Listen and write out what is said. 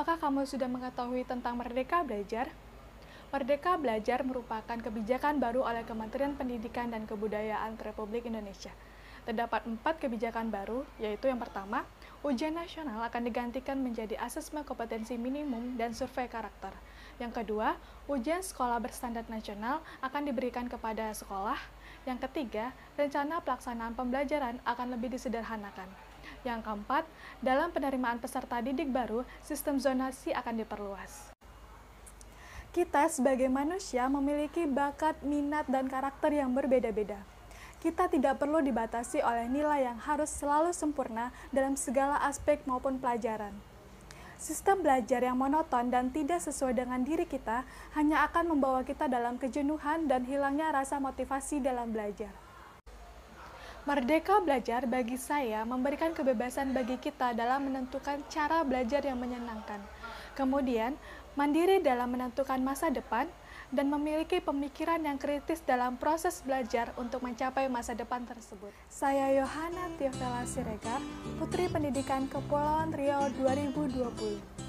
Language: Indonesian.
kamu sudah mengetahui tentang Merdeka Belajar? Merdeka Belajar merupakan kebijakan baru oleh Kementerian Pendidikan dan Kebudayaan Republik Indonesia. Terdapat empat kebijakan baru, yaitu yang pertama, ujian nasional akan digantikan menjadi asesmen kompetensi minimum dan survei karakter. Yang kedua, ujian sekolah berstandar nasional akan diberikan kepada sekolah. Yang ketiga, rencana pelaksanaan pembelajaran akan lebih disederhanakan. Yang keempat, dalam penerimaan peserta didik baru, sistem zonasi akan diperluas. Kita sebagai manusia memiliki bakat, minat, dan karakter yang berbeda-beda. Kita tidak perlu dibatasi oleh nilai yang harus selalu sempurna dalam segala aspek maupun pelajaran. Sistem belajar yang monoton dan tidak sesuai dengan diri kita hanya akan membawa kita dalam kejenuhan dan hilangnya rasa motivasi dalam belajar. Merdeka belajar bagi saya memberikan kebebasan bagi kita dalam menentukan cara belajar yang menyenangkan. Kemudian, mandiri dalam menentukan masa depan, dan memiliki pemikiran yang kritis dalam proses belajar untuk mencapai masa depan tersebut. Saya Yohana Tiofela Siregar, Putri Pendidikan Kepulauan Riau 2020.